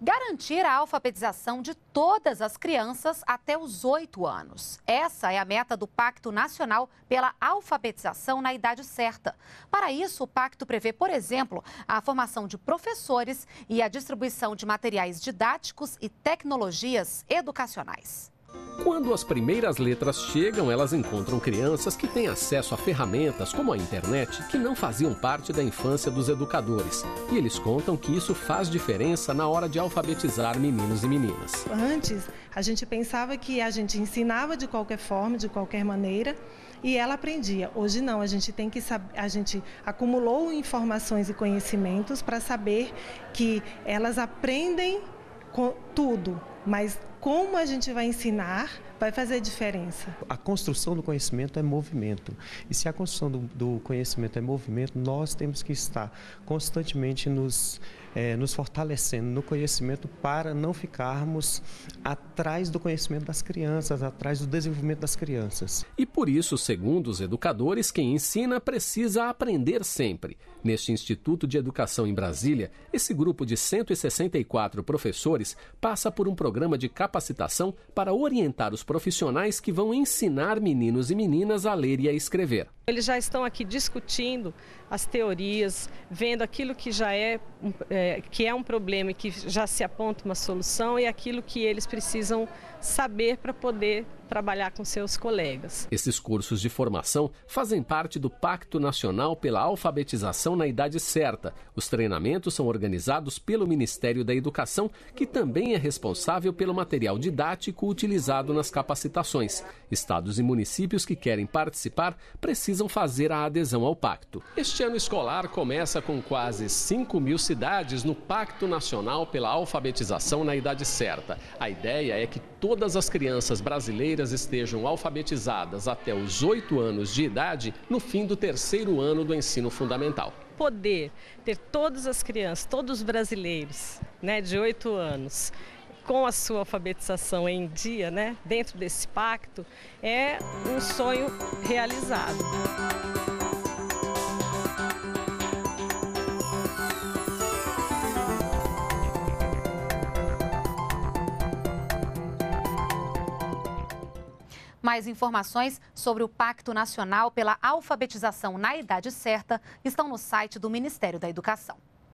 garantir a alfabetização de todas as crianças até os 8 anos. Essa é a meta do Pacto Nacional pela Alfabetização na Idade Certa. Para isso, o pacto prevê, por exemplo, a formação de professores e a distribuição de materiais didáticos e tecnologias educacionais. Quando as primeiras letras chegam, elas encontram crianças que têm acesso a ferramentas como a internet que não faziam parte da infância dos educadores. E eles contam que isso faz diferença na hora de alfabetizar meninos e meninas. Antes, a gente pensava que a gente ensinava de qualquer forma, de qualquer maneira, e ela aprendia. Hoje não, a gente tem que saber, a gente acumulou informações e conhecimentos para saber que elas aprendem tudo, mas como a gente vai ensinar vai fazer diferença. A construção do conhecimento é movimento. E se a construção do, do conhecimento é movimento, nós temos que estar constantemente nos, é, nos fortalecendo no conhecimento para não ficarmos atrás do conhecimento das crianças, atrás do desenvolvimento das crianças. E por isso, segundo os educadores, quem ensina precisa aprender sempre. Neste Instituto de Educação em Brasília, esse grupo de 164 professores passa por um programa de capacitação para orientar os profissionais que vão ensinar meninos e meninas a ler e a escrever. Eles já estão aqui discutindo as teorias, vendo aquilo que já é, é, que é um problema e que já se aponta uma solução e aquilo que eles precisam saber para poder trabalhar com seus colegas. Esses cursos de formação fazem parte do Pacto Nacional pela Alfabetização na Idade Certa. Os treinamentos são organizados pelo Ministério da Educação, que também é responsável pelo material didático utilizado nas capacitações. Estados e municípios que querem participar precisam fazer a adesão ao pacto. Este ano escolar começa com quase 5 mil cidades no Pacto Nacional pela Alfabetização na Idade Certa. A ideia é que todas as crianças brasileiras estejam alfabetizadas até os 8 anos de idade no fim do terceiro ano do ensino fundamental. Poder ter todas as crianças, todos os brasileiros né, de 8 anos, com a sua alfabetização em dia, né, dentro desse pacto, é um sonho realizado. Mais informações sobre o Pacto Nacional pela Alfabetização na Idade Certa estão no site do Ministério da Educação.